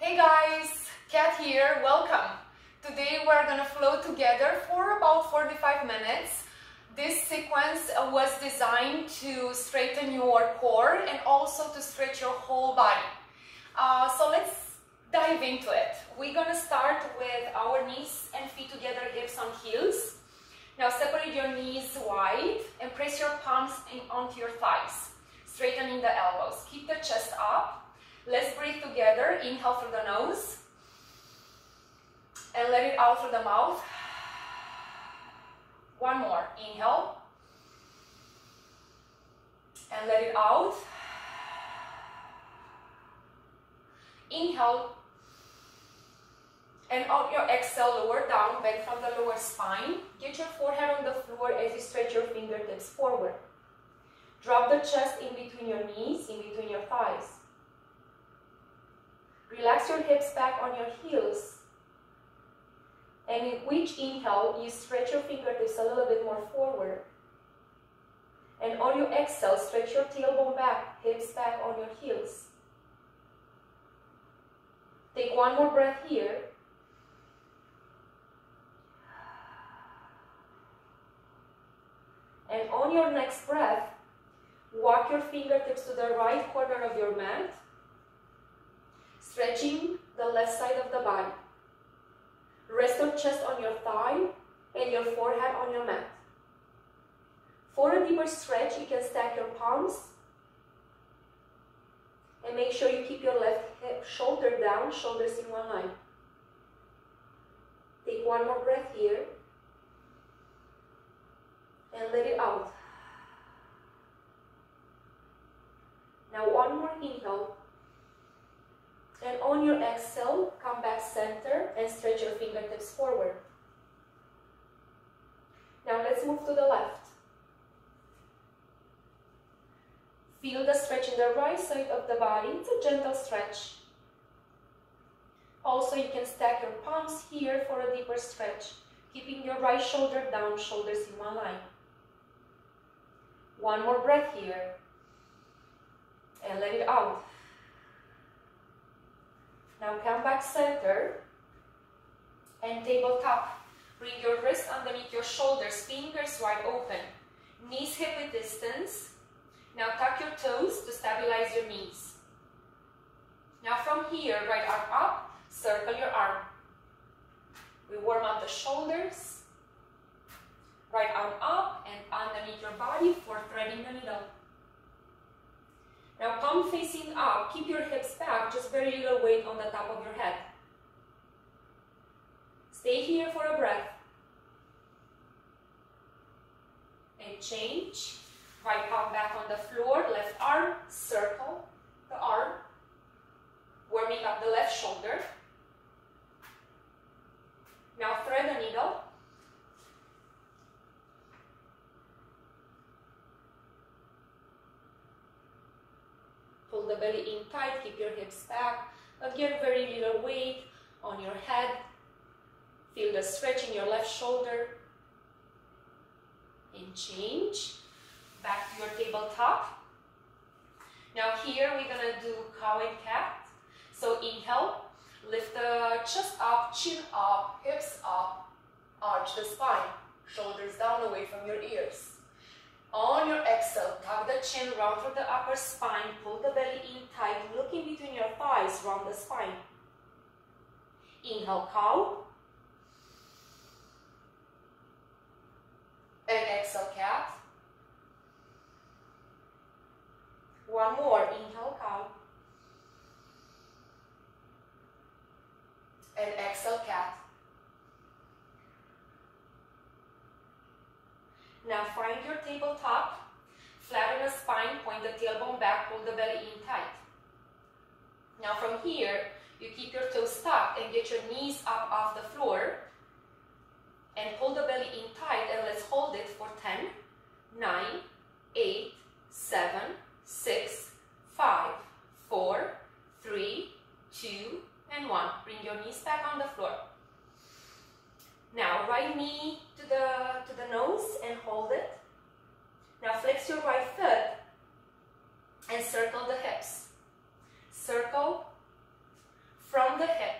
Hey guys, Kat here, welcome. Today we're gonna flow together for about 45 minutes. This sequence uh, was designed to straighten your core and also to stretch your whole body. Uh, so let's dive into it. We're gonna start with our knees and feet together, hips on heels. Now separate your knees wide and press your palms in, onto your thighs, straightening the elbows. Keep the chest up. Let's breathe together. Inhale through the nose and let it out through the mouth. One more. Inhale and let it out. Inhale and on your exhale, lower down, bend from the lower spine. Get your forehead on the floor as you stretch your fingertips forward. Drop the chest in between your knees, in between your thighs. Relax your hips back on your heels. And in each inhale, you stretch your fingertips a little bit more forward. And on your exhale, stretch your tailbone back, hips back on your heels. Take one more breath here. And on your next breath, walk your fingertips to the right corner of your mat, stretching the left side of the body. Rest your chest on your thigh and your forehead on your mat. For a deeper stretch, you can stack your palms and make sure you keep your left hip shoulder down, shoulders in one line. Take one more breath here and let it out. Now one more inhale. And on your exhale, come back center and stretch your fingertips forward. Now let's move to the left. Feel the stretch in the right side of the body. It's a gentle stretch. Also, you can stack your palms here for a deeper stretch, keeping your right shoulder down, shoulders in one line. One more breath here. And let it out. Now come back center and tabletop. Bring your wrist underneath your shoulders, fingers wide open. Knees hip width distance. Now tuck your toes to stabilize your knees. Now from here, right arm up, circle your arm. We warm up the shoulders. Right arm up and underneath your body for threading the needle. Now palm facing up, keep your hips back, just very little weight on the top of your head. Stay here for a breath. And change. Right palm back on the floor, left arm, circle the arm. Warming up the left shoulder. Now thread the needle. The belly in tight, keep your hips back. but Again, very little weight on your head. Feel the stretch in your left shoulder. And change. Back to your tabletop. Now here we're gonna do cow and cat. So inhale, lift the chest up, chin up, hips up, arch the spine, shoulders down away from your ears. On your exhale, tuck the chin, round through the upper spine, pull the belly in tight, looking between your thighs, round the spine. Inhale, cow. And exhale, cat. One more, inhale, cow. And exhale, cat. Now find your tabletop, flatten the spine, point the tailbone back, pull the belly in tight. Now from here, you keep your toes tucked and get your knees up off the floor and pull the belly in tight and let's hold it for 10, 9, 8, 7, 6, 5, 4, 3, 2, and 1. Bring your knees back on the floor. Now, right knee the, to the nose and hold it. Now flex your right foot and circle the hips. Circle from the hip.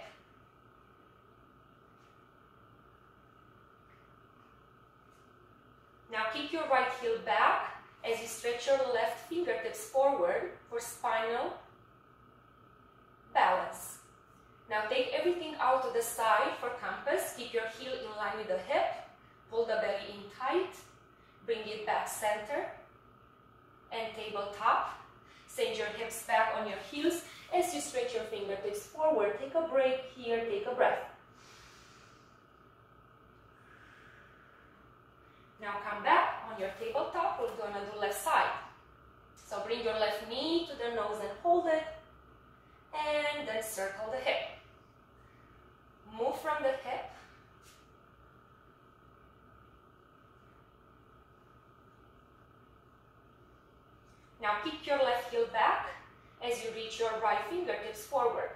Now kick your right heel back as you stretch your left fingertips forward for spinal balance. Now take everything out to the side for compass. Keep your heel in line with the hip. Pull the belly in tight. Bring it back center. And tabletop. Send your hips back on your heels as you stretch your fingertips forward. Take a break here. Take a breath. Now come back on your tabletop. We're gonna do left side. So bring your left knee to the nose and hold it. And then circle the hip. Move from the hip. Now kick your left heel back as you reach your right fingertips forward.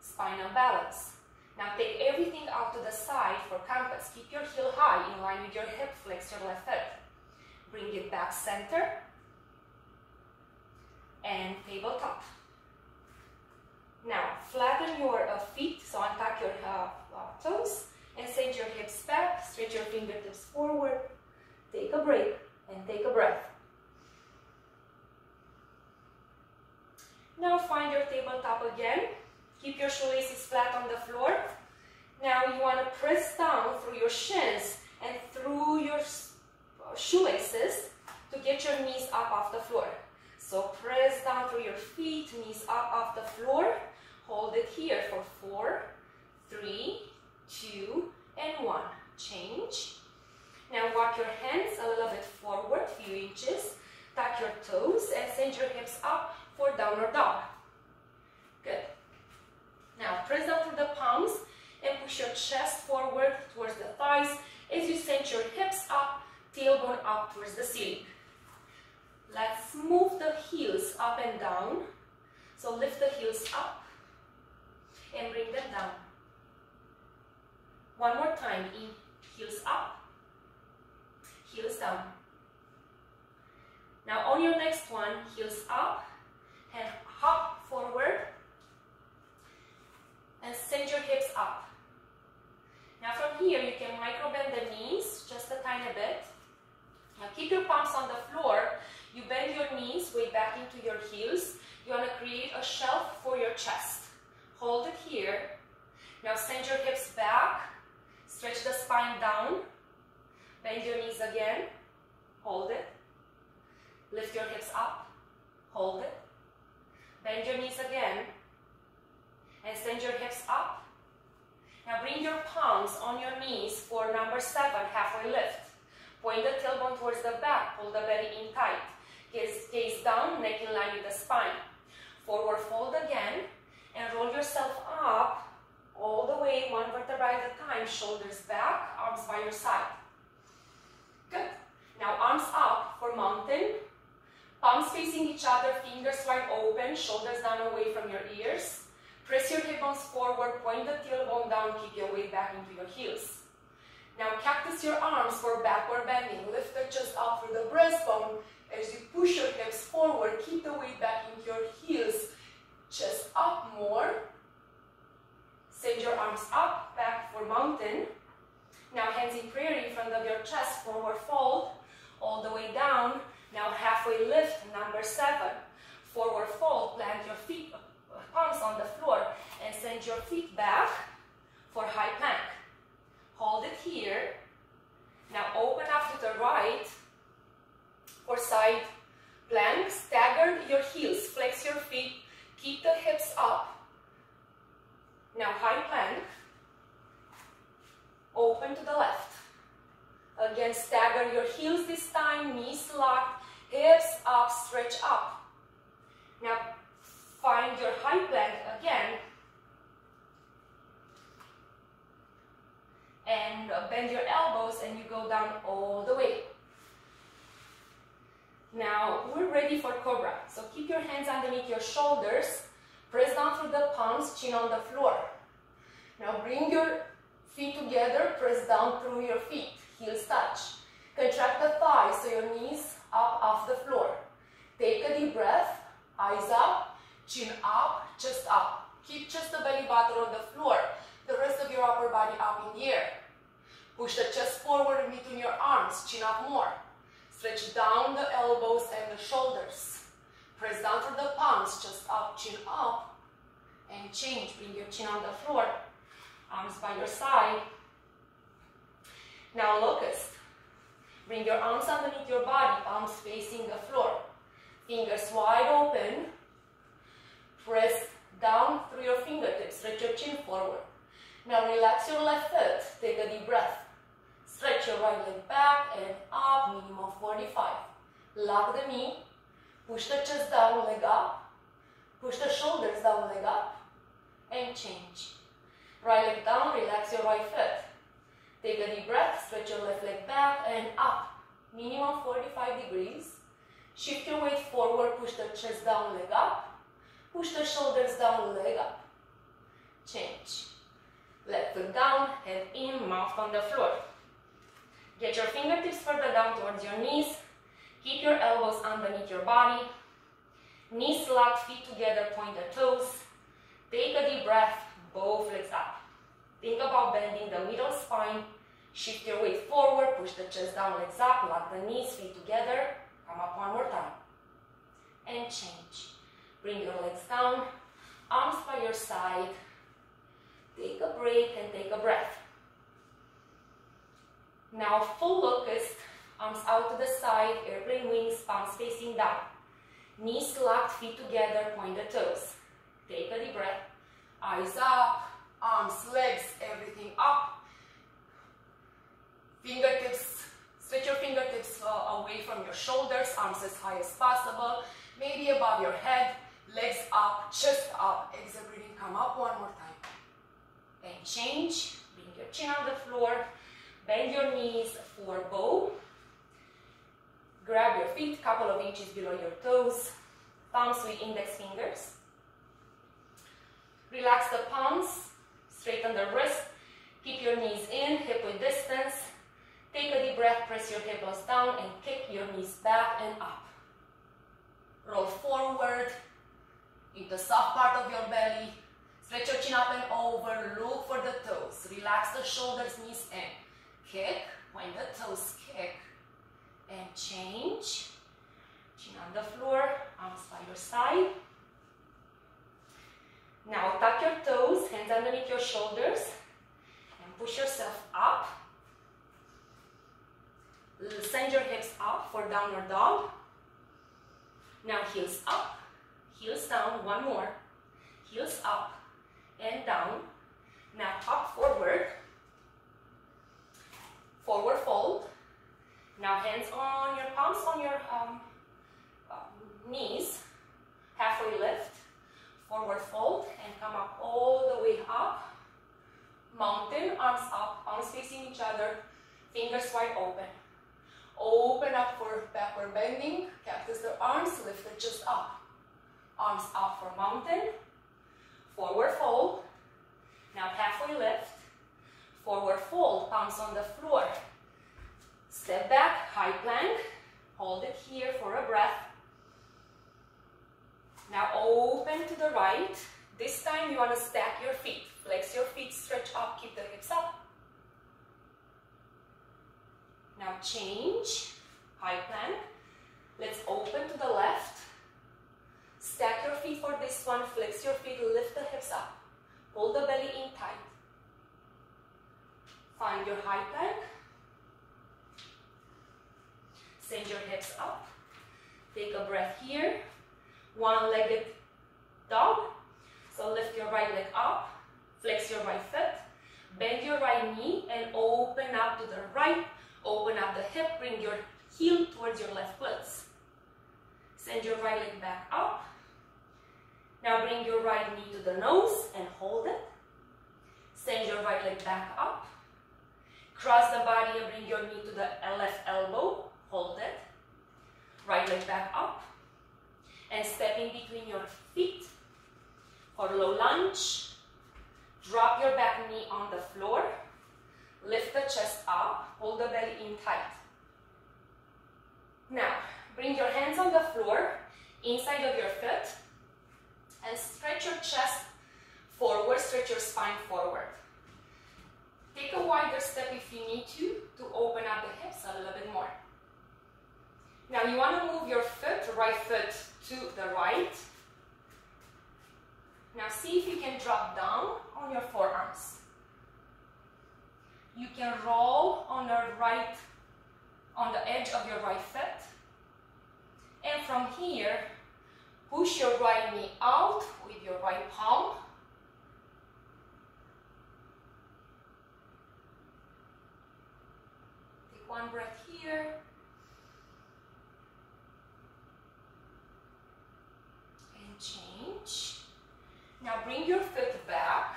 Spinal balance. Now take everything out to the side for compass. Keep your heel high in line with your hip, flex your left foot. Bring it back center. And tabletop. Now flatten your uh, feet, so untuck your uh, uh, toes and send your hips back, stretch your fingertips forward. Take a break and take a breath. Now find your tabletop again. Keep your shoelaces flat on the floor. Now you want to press down through your shins and through your uh, shoelaces to get your knees up off the floor. So press down through your feet, knees up off the floor. Hold it here for four, three, two, and one. Change. Now walk your hands a little bit forward, few inches. Tuck your toes and send your hips up for downward dog. Good. Now press down through the palms and push your chest forward towards the thighs as you send your hips up, tailbone up towards the ceiling. Let's move the heels up and down. So lift the heels up and bring them down. One more time, in, heels up, heels down. Now on your next one, heels up, and hop forward, and send your hips up. Now from here, you can micro bend the knees just a tiny bit. Now keep your palms on the floor. You bend your knees way back into your heels. You want to create a shelf for your chest. Hold it here. Now send your hips back. Stretch the spine down. Bend your knees again. Hold it. Lift your hips up. Hold it. Bend your knees again. And send your hips up. Now bring your palms on your knees for number seven, halfway lift. Point the tailbone towards the back, pull the belly in tight. Gaze, gaze down, neck in line with the spine. Forward fold again, and roll yourself up all the way, one vertebra at a time, shoulders back, arms by your side. Good. Now arms up for mountain. Palms facing each other, fingers wide open, shoulders down away from your ears. Press your hip bones forward, point the tailbone keep your weight back into your heels. Now cactus your arms for backward bending. Lift the chest up through the breastbone. As you push your hips forward, keep the weight back into your heels. Chest up more. Send your arms up, back for mountain. Now hands in prayer in front of your chest, forward fold, all the way down. Now halfway lift, number seven. Forward fold, plant your feet, uh, palms on the floor, and send your feet for high plank. Hold it here. Now open up to the right for side plank. Stagger your heels, flex your feet, keep the hips up. Now high plank. Open to the left. Again, stagger your heels this time, knees locked, hips up, stretch up. Now find your high plank again. And bend your elbows and you go down all the way. Now we're ready for Cobra. So keep your hands underneath your shoulders. Press down through the palms, chin on the floor. Now bring your feet together, press down through your feet, heels touch. Contract the thighs so your knees up off the floor. Take a deep breath, eyes up, chin up, chest up. Keep just the belly button on the floor, the rest of your upper body up in the air. Push the chest forward in between your arms, chin up more. Stretch down the elbows and the shoulders. Press down through the palms, just up, chin up. And change, bring your chin on the floor. Arms by your side. Now locust. Bring your arms underneath your body, palms facing the floor. Fingers wide open. Press down through your fingertips. Stretch your chin forward. Now relax your left foot. Take a deep breath. Stretch your right leg back and up, minimum 45. Lock the knee. Push the chest down, leg up. Push the shoulders down, leg up. And change. Right leg down, relax your right foot. Take a deep breath, stretch your left leg back and up. Minimum 45 degrees. Shift your weight forward, push the chest down, leg up. Push the shoulders down, leg up. Change. Left foot down, head in, mouth on the floor. Get your fingertips further down towards your knees. Keep your elbows underneath your body. Knees locked, feet together, point the toes. Take a deep breath, both legs up. Think about bending the middle spine. Shift your weight forward, push the chest down, legs up, lock the knees, feet together. Come up one more time. And change. Bring your legs down, arms by your side. Take a break and take a breath. Now full locust, arms out to the side, airplane wings, palms facing down. Knees locked, feet together, point the toes. Take a deep breath. Eyes up, arms, legs, everything up. Fingertips, stretch your fingertips uh, away from your shoulders, arms as high as possible, maybe above your head, legs up, chest up. Exhale, breathing, come up one more time. And change, bring your chin on the floor, bend your knees for bow. Grab your feet, couple of inches below your toes, thumbs with index fingers. Relax the palms, straighten the wrist, keep your knees in, hip width distance. Take a deep breath, press your hips down and kick your knees back and up. Roll forward into the soft part of your belly. Stretch your chin up and over, look for the toes. Relax the shoulders, knees in. Kick, when the toes kick. And change. Chin on the floor, arms by your side. Now tuck your toes, hands underneath your shoulders, and push yourself up. Send your hips up for downward dog. Now heels up, heels down, one more. Heels up and down. Now up forward. Forward fold. Now hands on your palms on your um, um, knees. Halfway lift forward fold and come up all the way up. Mountain, arms up, palms facing each other, fingers wide open. Open up for backward bending, cactus the arms, lift chest up. Arms up for mountain, forward fold. Now halfway lift, forward fold, palms on the floor. Step back, high plank, hold it here for a breath. Now open to the right. This time you want to stack your feet. Flex your feet, stretch up, keep the hips up. Now change, high plank. Let's open to the left. Stack your feet for this one. Flex your feet, lift the hips up. Hold the belly in tight. Find your high plank. Send your hips up. Take a breath here one-legged dog. So lift your right leg up, flex your right foot, bend your right knee and open up to the right, open up the hip, bring your heel towards your left glutes. Send your right leg back up. Now bring your right knee to the nose and hold it. Send your right leg back up. Cross the body and bring your knee to the left elbow. Hold it. Right leg back up and step in between your feet for low lunge. Drop your back knee on the floor. Lift the chest up. Hold the belly in tight. Now, bring your hands on the floor, inside of your foot, and stretch your chest forward, stretch your spine forward. Take a wider step if you need to, to open up the hips a little bit more. Now you want to move your foot, right foot to the right. Now see if you can drop down on your forearms. You can roll on the right, on the edge of your right foot. And from here, push your right knee out with your right palm. Take one breath here. And change. Now bring your foot back.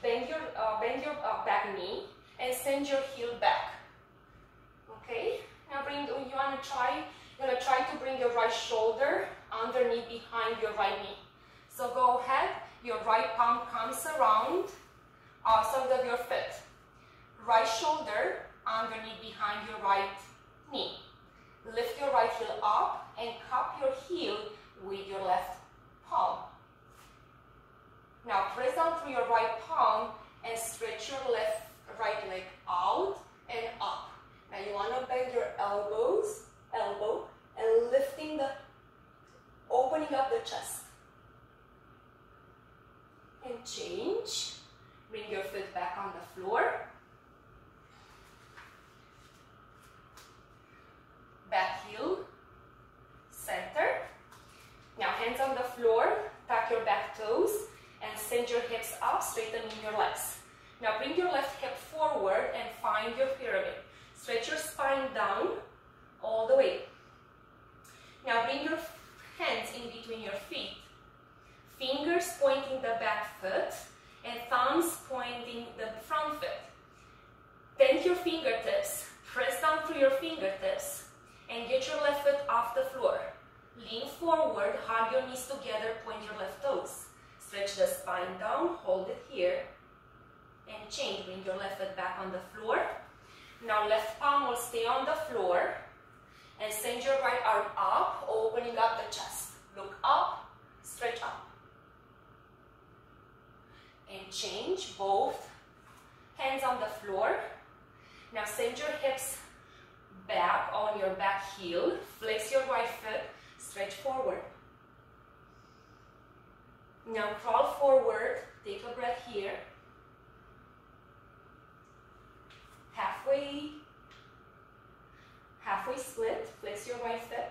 Bend your, uh, bend your uh, back knee and send your heel back. Okay? Now bring, you wanna try, you're gonna try to bring your right shoulder underneath behind your right knee. So go ahead, your right palm comes around uh, outside of your foot. Right shoulder underneath behind your right knee. Lift your right heel up and cup your heel with your left palm. Now press down through your right palm and stretch your left right leg out and up. Now you want to bend your elbows, elbow, and lifting the, opening up the chest. And change. Bring your foot back on the floor. Back heel, center. Now hands on the floor, tuck your back toes, and send your hips up, straightening your legs. Now bring your left hip forward and find your pyramid. Stretch your spine down all the way. Now bring your hands in between your feet. Fingers pointing the back foot and thumbs pointing the front foot. Bend your fingertips. Press down through your fingertips and get your left foot off the floor. Lean forward, hug your knees together, point your left toes. Stretch the spine down, hold it here, and change. Bring your left foot back on the floor. Now left palm will stay on the floor, and send your right arm up, opening up the chest. Look up, stretch up. And change both hands on the floor. Now send your hips back on your back heel. Flex your right foot, stretch forward. Now crawl forward, take a breath here. Halfway, halfway split, flex your right foot.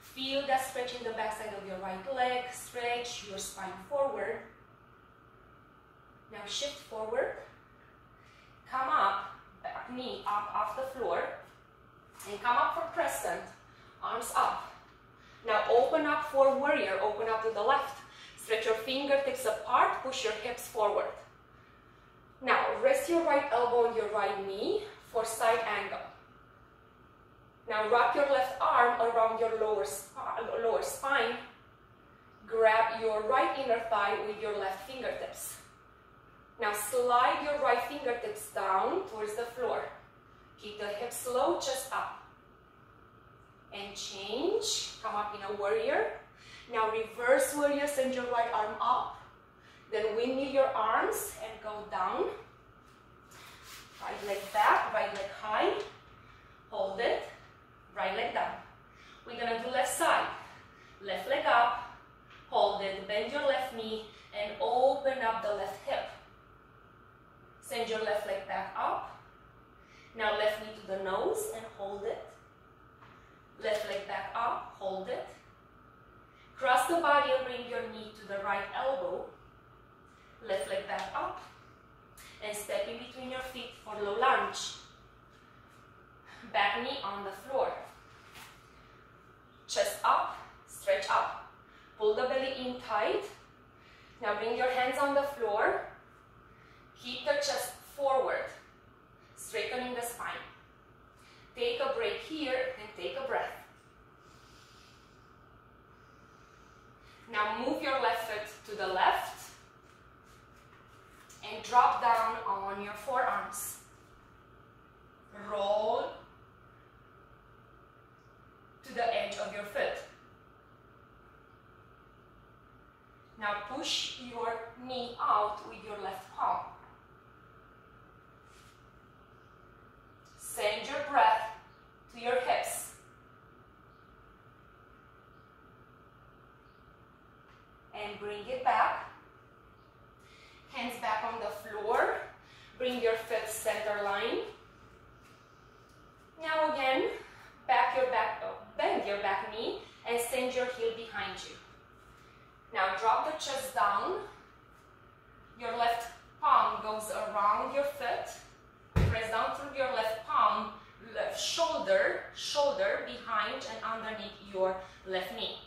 Feel that stretch in the backside of your right leg. Stretch your spine forward. Now shift forward. Come up, back knee up off the floor. And come up for crescent, arms up. Now open up for warrior, open up to the left. Stretch your fingertips apart, push your hips forward. Now rest your right elbow on your right knee for side angle. Now wrap your left arm around your lower, lower spine. Grab your right inner thigh with your left fingertips. Now slide your right fingertips down towards the floor. Keep the hips low, chest up. And change, come up in a warrior. Now reverse warrior, send your right arm up. Then windmill your arms and go down. Right leg back, right leg high. Hold it. Right leg down. We're gonna do left side. Left leg up. Hold it. Bend your left knee and open up the left hip. Send your left leg back up. Now left knee to the nose and hold it. Left leg back up, hold it. Cross the body and bring your knee to the right elbow. Left leg back up. And step in between your feet for low lunge. Back knee on the floor. Chest up, stretch up. Pull the belly in tight. Now bring your hands on the floor. Keep the chest forward, straightening the spine. Take a break here and take a breath. Now move your left foot to the left and drop down on your forearms. Roll to the edge of your foot. Now push your knee out with your left palm. Send your breath to your hips. And bring it back. Hands back on the floor. Bring your foot center line. Now again, back your back up bend your back knee and send your heel behind you. Now drop the chest down. Your left palm goes around your foot. Press down through your left palm, left shoulder, shoulder behind and underneath your left knee.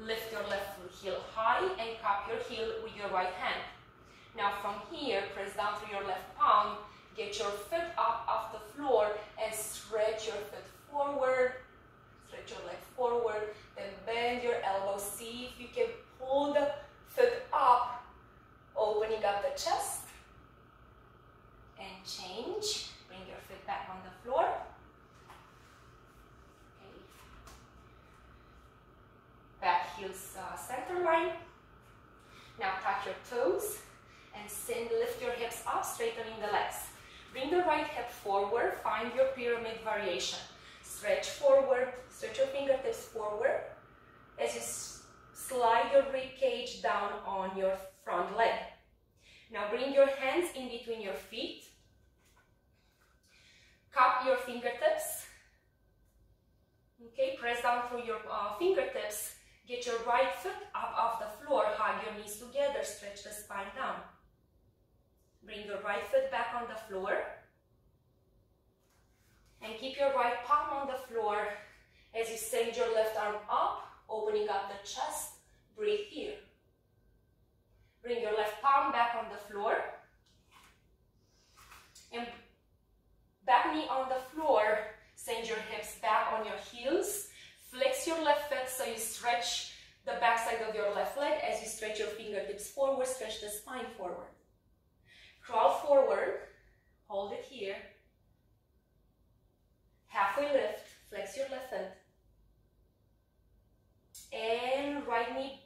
Lift your left heel high and cup your heel with your right hand. Now from here, press down through your left palm, get your foot up off the floor and stretch your foot forward. Your leg forward, then bend your elbow. See if you can pull the foot up, opening up the chest. And change. Bring your foot back on the floor. Okay. Back heels uh, center line. Now touch your toes and send, lift your hips up, straightening the legs. Bring the right hip forward, find your pyramid variation. Stretch forward, stretch your fingertips forward as you slide your rib cage down on your front leg. Now bring your hands in between your feet. Cup your fingertips. Okay, press down through your uh, fingertips. Get your right foot up off the floor. Hug your knees together. Stretch the spine down. Bring your right foot back on the floor. And keep your right palm on the floor as you send your left arm up, opening up the chest. Breathe here. Bring your left palm back on the floor. And back knee on the floor. Send your hips back on your heels. Flex your left foot so you stretch the backside of your left leg as you stretch your fingertips forward, stretch the spine forward. Crawl forward, hold it here. Halfway lift, flex your left foot. And right knee,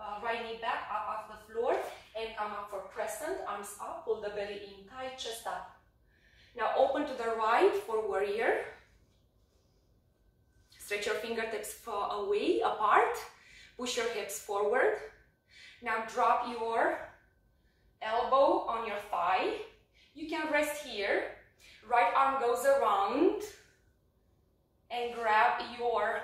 uh, right knee back up off the floor and come up for crescent, arms up, pull the belly in tight, chest up. Now open to the right for warrior. Stretch your fingertips away, apart. Push your hips forward. Now drop your elbow on your thigh. You can rest here. Right arm goes around and grab your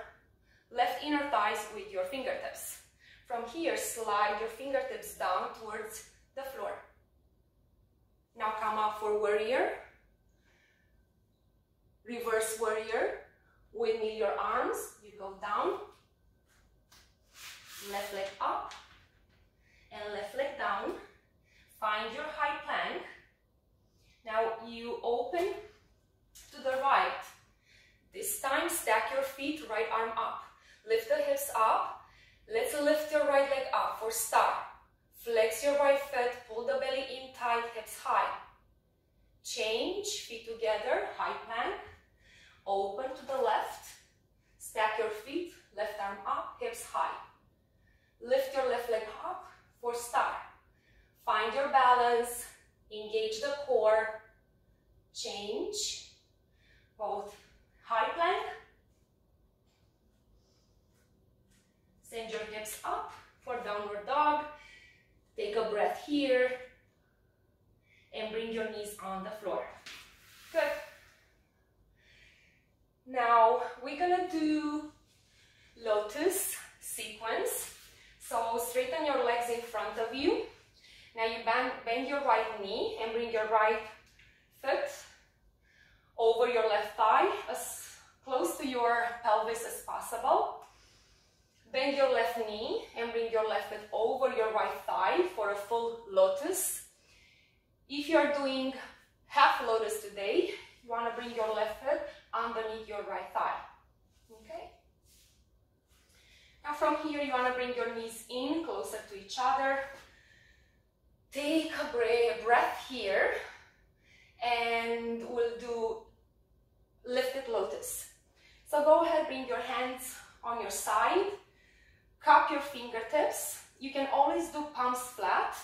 left inner thighs with your fingertips. From here, slide your fingertips down towards the floor. Now come up for warrior. Reverse warrior. Windmill your arms. You go down. Left leg up. And left leg down. Find your high plank. Now you open to the right. This time stack your feet, right arm up. Lift the hips up. Let's lift your right leg up for start. Flex your right foot, pull the belly in tight, hips high. Change, feet together, high plank. Open to the left. Stack your feet, left arm up, hips high. Lift your left leg up for start. Find your balance, engage the core, change, both high plank, send your hips up for downward dog, take a breath here, and bring your knees on the floor. Good. Now, we're gonna do lotus sequence. So straighten your legs in front of you. Now you bend, your right knee and bring your right foot over your left thigh as close to your pelvis as possible. Bend your left knee and bring your left foot over your right thigh for a full lotus. If you are doing half lotus today, you want to bring your left foot underneath your right thigh. Okay? Now from here, you want to bring your knees in closer to each other. Take a breath here and we'll do lifted lotus. So go ahead, bring your hands on your side, cup your fingertips. You can always do palms flat,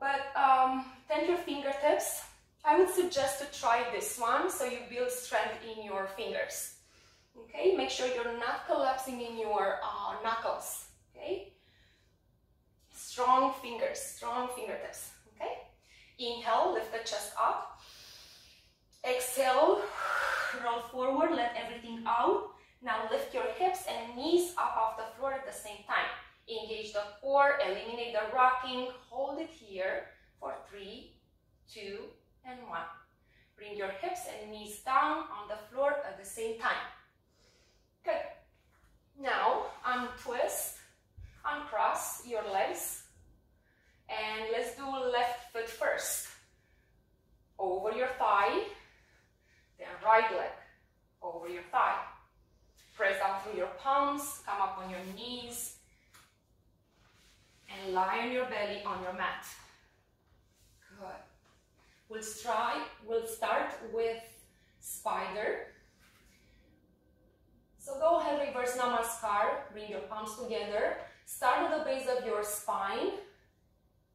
but um, tend your fingertips. I would suggest to try this one so you build strength in your fingers. Okay, make sure you're not collapsing in your uh, knuckles. Okay, strong fingers, strong fingertips. Okay, inhale, lift the chest up. Exhale, roll forward, let everything out. Now lift your hips and knees up off the floor at the same time. Engage the core, eliminate the rocking, hold it here for three, two, and one. Bring your hips and knees down on the floor at the same time. Good. Now, untwist, uncross your legs, and let's do left foot first. Over your thigh, then right leg over your thigh. Press down through your palms, come up on your knees, and lie on your belly on your mat. Good. We'll try, we'll start with spider. So go ahead, reverse namaskar, bring your palms together, start at the base of your spine,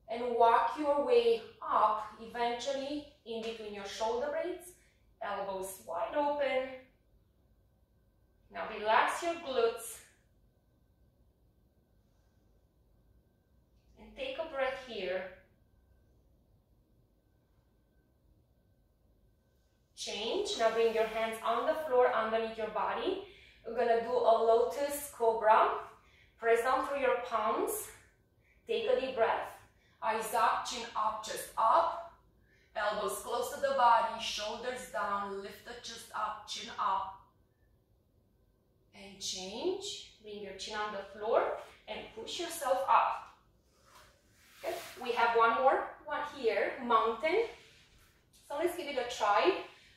and walk your way up, eventually in between your shoulder blades, elbows wide open. Now relax your glutes. And take a breath here. Change. Now bring your hands on the floor underneath your body. We're gonna do a lotus cobra. Press down through your palms. Take a deep breath. Eyes up, chin up, chest up. Elbows close to the body, shoulders down, lift the chest up, chin up. And change. Bring your chin on the floor and push yourself up. Okay. We have one more one here, mountain. So let's give it a try.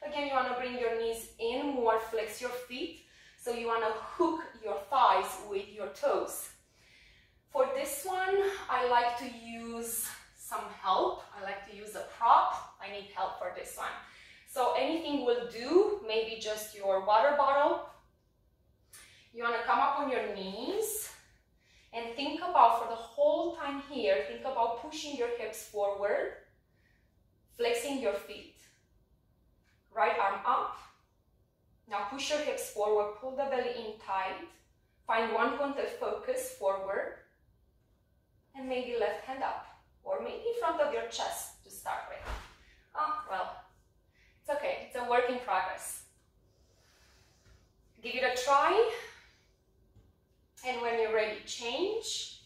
Again, you want to bring your knees in more, flex your feet. So you want to hook your thighs with your toes. For this one, I like to use some help. I like to use a prop. I need help for this one. So anything will do, maybe just your water bottle. You want to come up on your knees and think about for the whole time here, think about pushing your hips forward, flexing your feet. Right arm up. Now push your hips forward, pull the belly in tight. Find one point of focus forward and maybe left hand up or maybe in front of your chest to start with. Oh, well, it's okay. It's a work in progress. Give it a try. And when you're ready, change.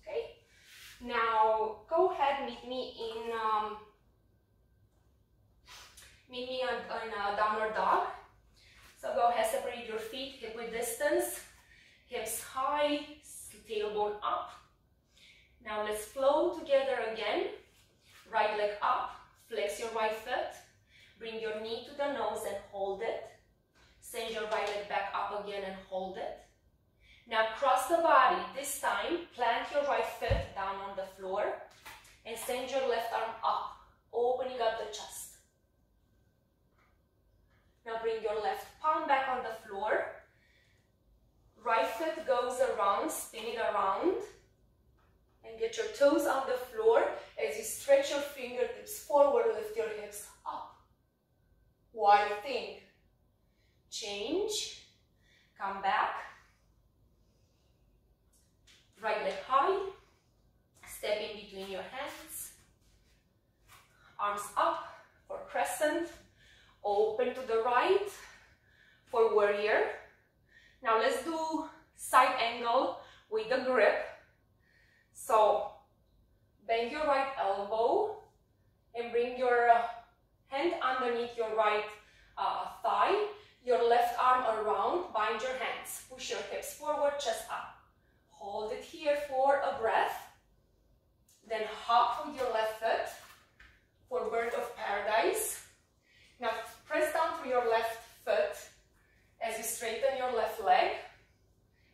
Okay. Now, go ahead, meet me in, um, meet me on, a downward dog. So go ahead, separate your feet, hip width distance, hips high, tailbone up. Now let's flow together again. Right leg up, flex your right foot, bring your knee to the nose and hold it. Send your right leg back up again and hold it. Now cross the body. This time, plant your right foot down on the floor and send your left arm up, opening up the chest. Now bring your left palm back on the floor. Right foot goes around, spin it around. And get your toes on the floor. As you stretch your fingertips forward, lift your hips up. Wild thing. Change. Come back. Right leg high. Step in between your hands. Arms up for crescent. Open to the right for warrior. Now let's do side angle with the grip. So bend your right elbow and bring your hand underneath your right uh, thigh, your left arm around, bind your hands, push your hips forward, chest up. Hold it here for a breath. Then hop with your left foot for bird of paradise. Now press down through your left foot as you straighten your left leg,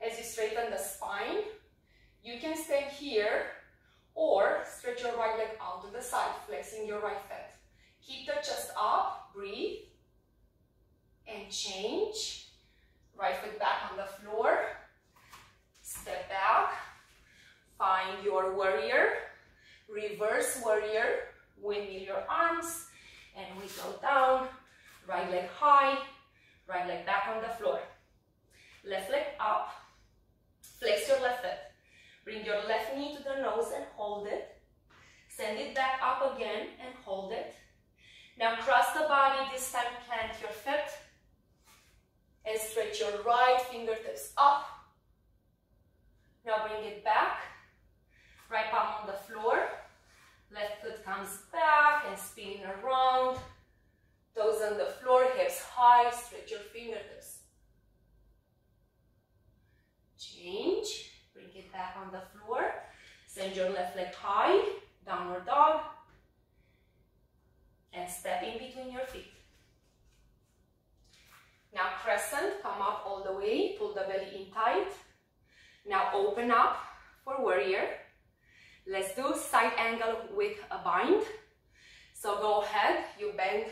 as you straighten the spine. You can stand here or stretch your right leg out to the side, flexing your right foot. Keep the chest up, breathe, and change. Right foot back on the floor. Step back. Find your warrior. Reverse warrior. Windmill your arms. And we go down. Right leg high, right leg back on the floor. Left leg up, flex your left foot. Bring your left knee to the nose and hold it. Send it back up again and hold it. Now cross the body, this time plant your foot and stretch your right fingertips up. Now bring it back, right palm on the floor, left foot comes back and spin around, toes on the floor, hips high, stretch your fingertips. Change, bring it back on the floor, send your left leg high, downward dog, and step in between your feet. Now crescent, come up all the way, pull the belly in tight. Now open up for warrior. Let's do side angle with a bind. So go ahead, you bend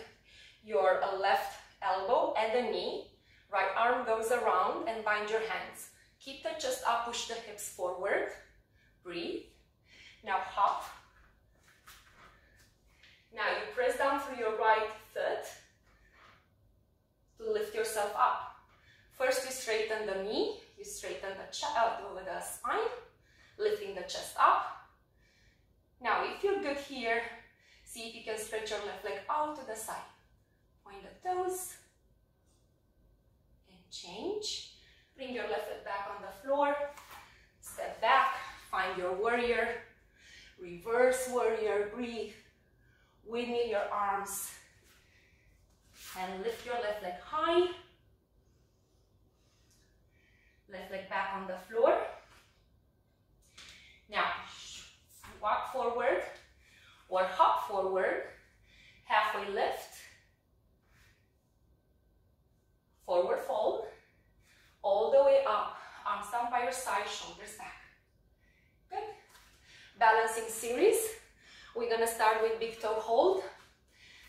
your left elbow and the knee. Right arm goes around and bind your hands. Keep the chest up, push the hips forward. Breathe. Now hop now you press down through your right foot to lift yourself up. First you straighten the knee, you straighten the out uh, over the spine, lifting the chest up. Now if you're good here, see if you can stretch your left leg out to the side. Point the toes and change. Bring your left foot back on the floor. Step back, find your warrior. Reverse warrior, breathe. Windmill your arms and lift your left leg high. Left leg back on the floor. Now, walk forward or hop forward, halfway lift, forward fold, all the way up, arms down by your side, shoulders back. Good. Balancing series. We're gonna start with big toe hold.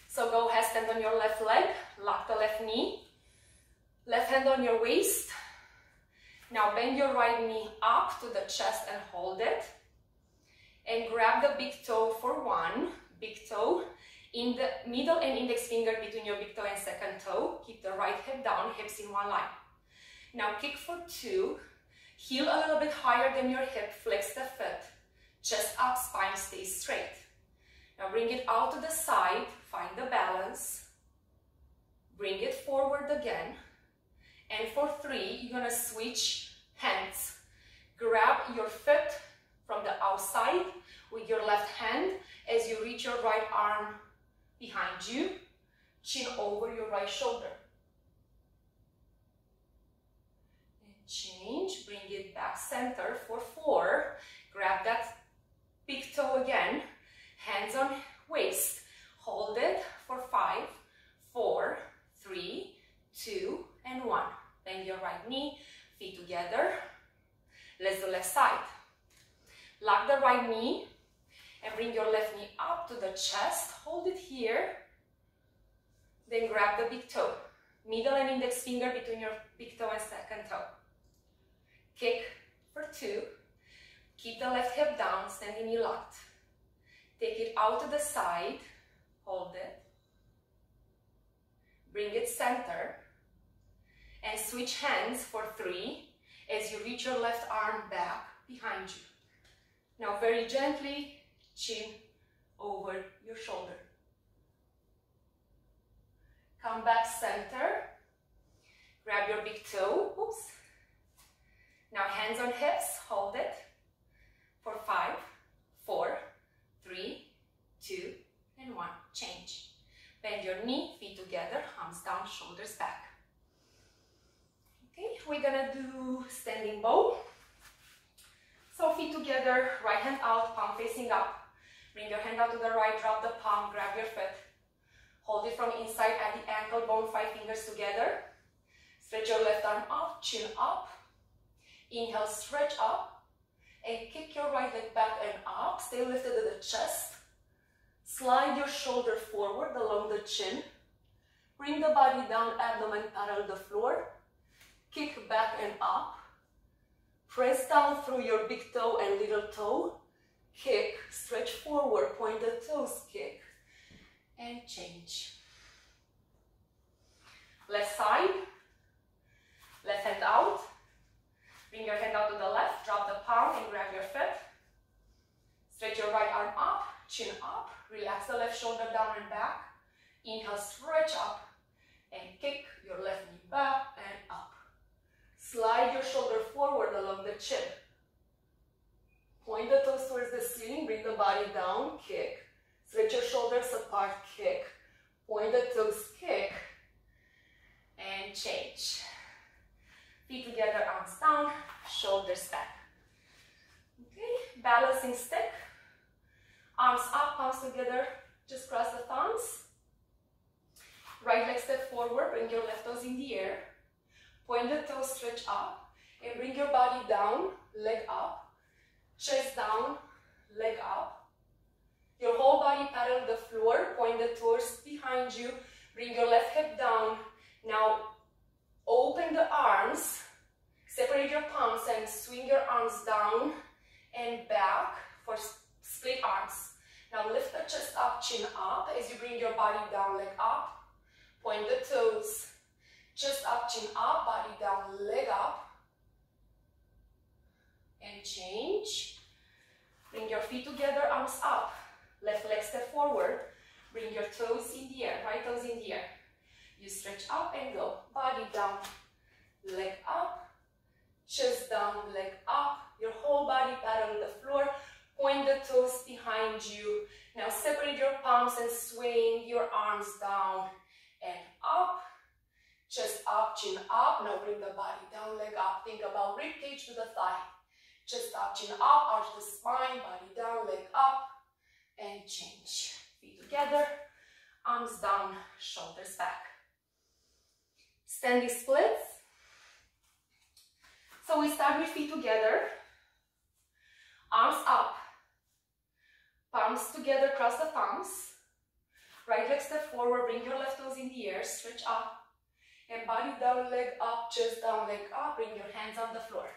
So go ahead, stand on your left leg, lock the left knee, left hand on your waist. Now bend your right knee up to the chest and hold it. And grab the big toe for one, big toe, in the middle and index finger between your big toe and second toe. Keep the right hip down, hips in one line. Now kick for two, heel a little bit higher than your hip, flex the foot, chest up, spine stays straight. Now bring it out to the side, find the balance. Bring it forward again. And for three, you're gonna switch hands. Grab your foot from the outside with your left hand as you reach your right arm behind you, chin over your right shoulder. And change, bring it back center for four. Grab that big toe again, hands on waist. Hold it for five, four, three, two, and one. Bend your right knee, feet together. Let's do left side. Lock the right knee and bring your left knee up to the chest. Hold it here. Then grab the big toe. Middle and index finger between your big toe and second toe. Kick for two. Keep the left hip down, standing knee locked. Take it out to the side, hold it. Bring it center. And switch hands for three as you reach your left arm back behind you. Now very gently, chin over your shoulder. Come back center. Grab your big toe. Oops. Now hands on hips, hold it for five, four, three, two, and one. Change. Bend your knee, feet together, arms down, shoulders back. Okay, we're gonna do standing bow. Feet together, right hand out, palm facing up. Bring your hand out to the right, drop the palm, grab your foot. Hold it from inside at the ankle bone, five fingers together. Stretch your left arm up, chin up. Inhale, stretch up. And kick your right leg back and up. Stay lifted at the chest. Slide your shoulder forward along the chin. Bring the body down, abdomen parallel the floor. Kick back and up. Press down through your big toe and little toe. Kick, stretch forward, point the toes, kick. And change. Left side, left hand out. Bring your hand out to the left, drop the palm and grab your foot. Stretch your right arm up, chin up. Relax the left shoulder down and back. Inhale, stretch up and kick your left knee back and up. Slide your shoulder forward along the chin. Point the toes towards the ceiling, bring the body down, kick. Stretch your shoulders apart, kick. Point the toes, kick. And change. Feet together, arms down, shoulders back. Okay, balancing stick. Arms up, palms together, just cross the thumbs. Right leg step forward, bring your left toes in the air. Point the toes, stretch up, and bring your body down, leg up, chest down, leg up. Your whole body parallel the floor, point the toes behind you, bring your left hip down. Now open the arms, separate your palms and swing your arms down and back for split arms. Now lift the chest up, chin up as you bring your body down, leg up. Point the toes, chest up, chin up, body down, leg up. And change. Bring your feet together, arms up. Left leg step forward. Bring your toes in the air, right toes in the air. You stretch up and go. Body down, leg up, chest down, leg up. Your whole body pat on the floor. Point the toes behind you. Now separate your palms and swing your arms down and up. Chest up, chin up. Now bring the body down, leg up. Think about rib cage to the thigh. Chest up, chin up, arch the spine, body down, leg up, and change. Feet together, arms down, shoulders back. Standing splits. So we start with feet together, arms up, palms together, cross the thumbs. Right leg step forward, bring your left toes in the air, stretch up, and body down, leg up, chest down, leg up, bring your hands on the floor.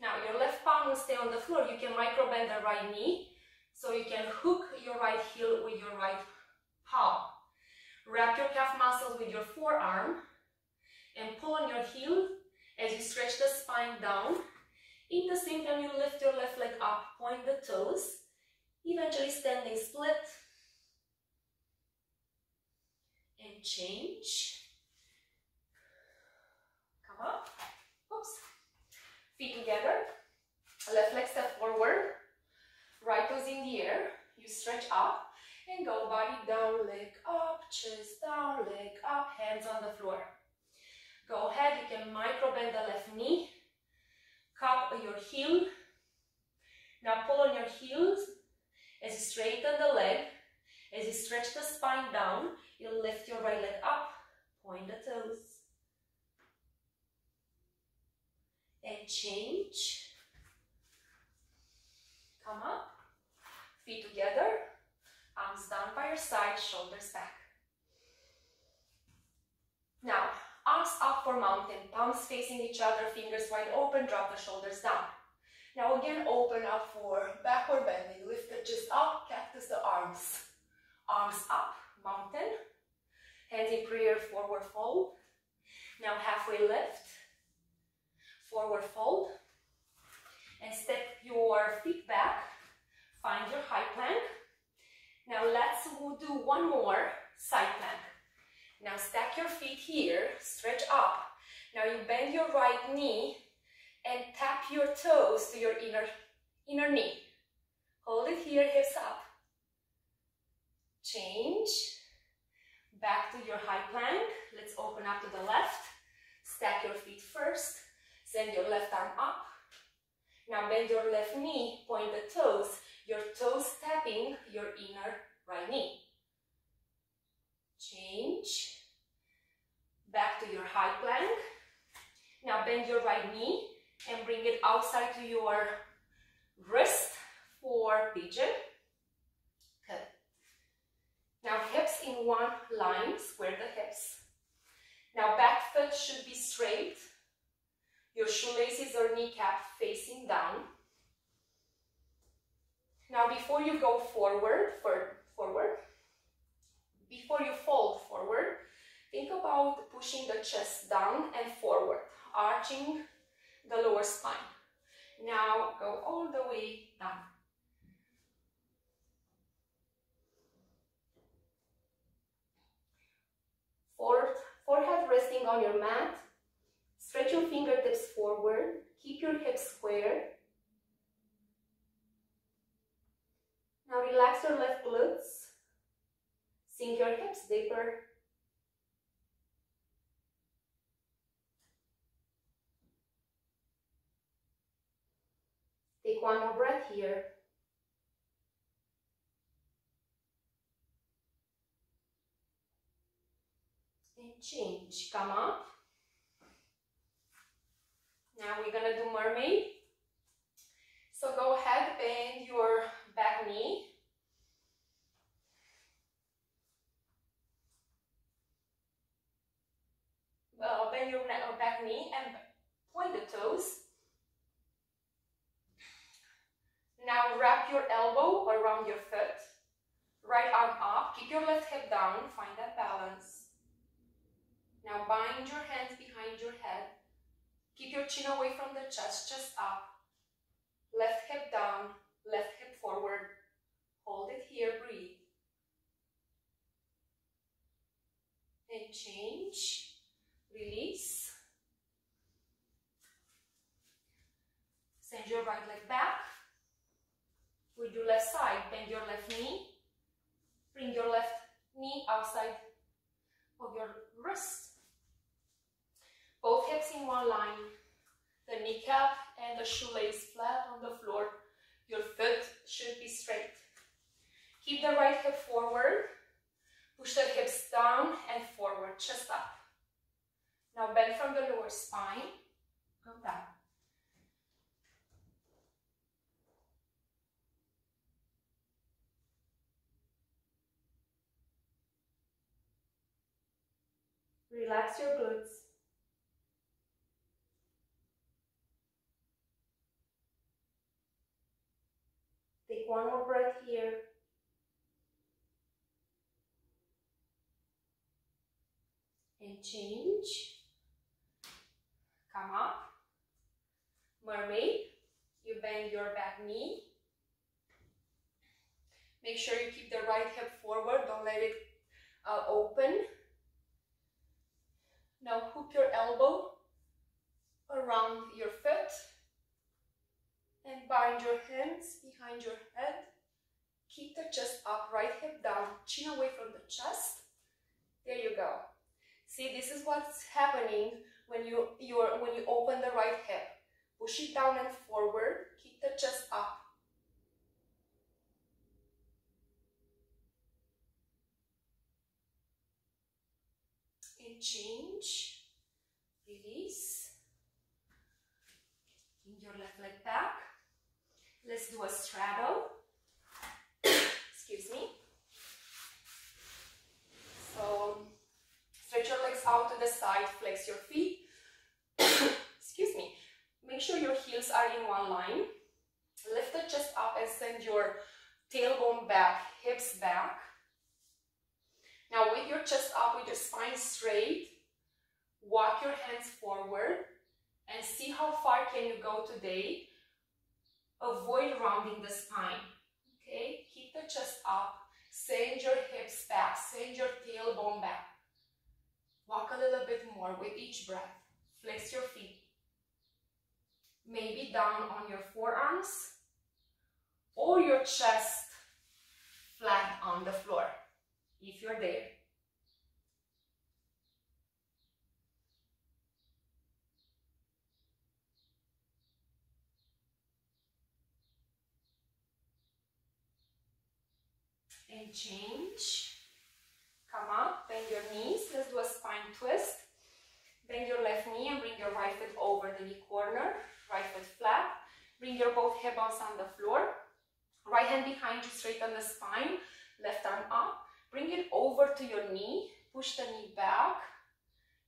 Now your left palm will stay on the floor. You can micro bend the right knee. So you can hook your right heel with your right palm. Wrap your calf muscles with your forearm and pull on your heel as you stretch the spine down. In the same time, you lift your left leg up, point the toes, eventually standing split. Change. Come up. Oops. Feet together. Left leg step forward. Right toes in the air. You stretch up and go body down, leg up, chest down, leg up, hands on the floor. Go ahead, you can micro bend the left knee, cup your heel. Now pull on your heels as you straighten the leg, as you stretch the spine down, you lift your right leg up, point the toes. And change. Come up, feet together, arms down by your side, shoulders back. Now, arms up for mountain, palms facing each other, fingers wide open, drop the shoulders down. Now again, open up for backward bending, lift the chest up, cactus the arms. Arms up, mountain, in prayer, forward fold. Now halfway lift, forward fold, and step your feet back, find your high plank. Now let's do one more side plank. Now stack your feet here, stretch up. Now you bend your right knee and tap your toes to your inner, inner knee. Hold it here, hips up. Change. Back to your high plank. Let's open up to the left. Stack your feet first. Send your left arm up. Now bend your left knee, point the toes, your toes tapping your inner right knee. Change. Back to your high plank. Now bend your right knee and bring it outside to your wrist for pigeon. Now hips in one line, square the hips. Now back foot should be straight. Your shoelaces or kneecap facing down. Now before you go forward, for, forward, before you fold forward, think about pushing the chest down and forward, arching the lower spine. Now go all the way down. Forehead resting on your mat. Stretch your fingertips forward. Keep your hips square. Now relax your left glutes. Sink your hips deeper. Take one more breath here. And change. Come up. Now we're gonna do mermaid. So go ahead, bend your back knee. Uh, bend your back knee and point the toes. Now wrap your elbow around your foot. Right arm up, keep your left hip down, find that balance. Now bind your hands behind your head. Keep your chin away from the chest, chest up. Left hip down, left hip forward. Hold it here, breathe. And change, release. Send your right leg back. With your left side, bend your left knee. Bring your left knee outside of your wrist. Both hips in one line. The kneecap and the shoelace flat on the floor. Your foot should be straight. Keep the right hip forward. Push the hips down and forward, chest up. Now bend from the lower spine. Go down. Relax your glutes. Take one more breath here. And change. Come up. Mermaid. You bend your back knee. Make sure you keep the right hip forward. Don't let it uh, open. Now hook your elbow around your foot and bind your hands behind your head. Keep the chest up, right hip down, chin away from the chest. There you go. See, this is what's happening when you you're when you open the right hip. Push it down and forward. Keep the chest up. And change. Release. Bring your left leg back. Let's do a straddle. Excuse me. So stretch your legs out to the side, flex your feet. Excuse me. Make sure your heels are in one line. Lift the chest up and send your tailbone back, hips back. Now with your chest up, with your spine straight, walk your hands forward and see how far can you go today Avoid rounding the spine. Okay, keep the chest up. Send your hips back. Send your tailbone back. Walk a little bit more with each breath. Flex your feet. Maybe down on your forearms or your chest flat on the floor if you're there. and change. Come up, bend your knees. Let's do a spine twist. Bend your left knee and bring your right foot over the knee corner. Right foot flat. Bring your both hip bones on the floor. Right hand behind you, straight on the spine. Left arm up. Bring it over to your knee. Push the knee back.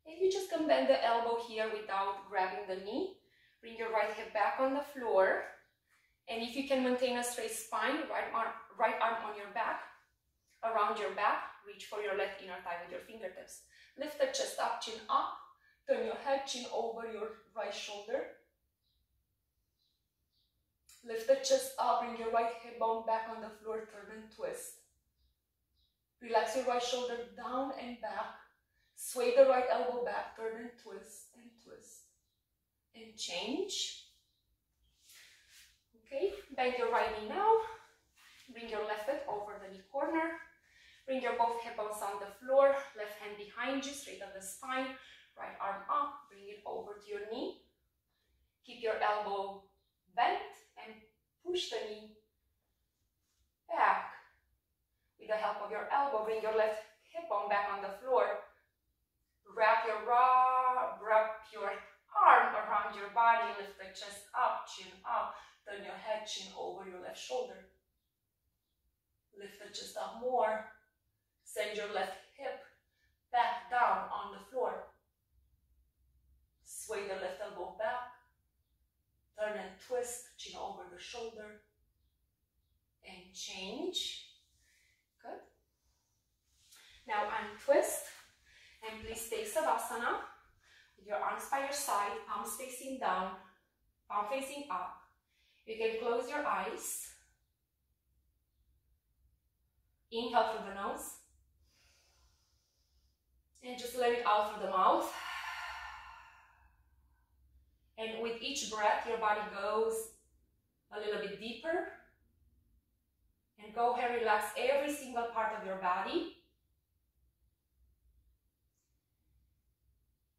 And you just can bend the elbow here without grabbing the knee. Bring your right hip back on the floor. And if you can maintain a straight spine, right arm, right arm on your back, around your back. Reach for your left inner thigh with your fingertips. Lift the chest up, chin up. Turn your head, chin over your right shoulder. Lift the chest up, bring your right hip bone back on the floor, turn and twist. Relax your right shoulder down and back. Sway the right elbow back, turn and twist, and twist. And change. Okay, bend your right knee now. Bring your left foot over the knee corner. Bring your both hip bones on the floor. Left hand behind you, straight on the spine. Right arm up, bring it over to your knee. Keep your elbow bent and push the knee back. With the help of your elbow, bring your left hip bone back on the floor. Wrap your wrap your arm around your body, lift the chest up, chin up, turn your head, chin over your left shoulder. Lift the chest up more. Send your left hip back down on the floor. Sway the left elbow back. Turn and twist, chin over the shoulder. And change. Good. Now untwist. And please take Savasana. With your arms by your side, palms facing down, palm facing up. You can close your eyes. Inhale through the nose. And just let it out through the mouth. And with each breath, your body goes a little bit deeper. And go ahead, relax every single part of your body.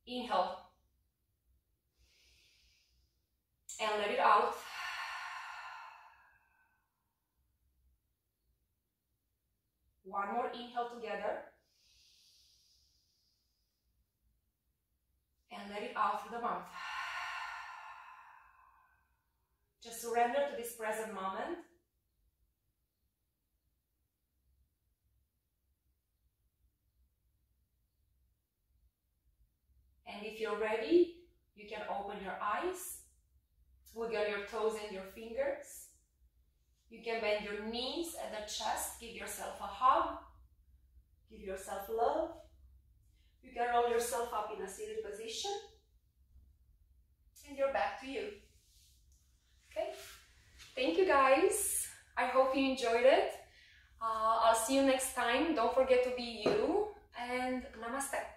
Inhale. And let it out. One more inhale together. And let it out through the mouth. Just surrender to this present moment. And if you're ready, you can open your eyes, wiggle your toes and your fingers. You can bend your knees at the chest, give yourself a hug, give yourself love. You can roll yourself up in a seated position. And you're back to you. Okay, thank you guys. I hope you enjoyed it. Uh, I'll see you next time. Don't forget to be you and namaste.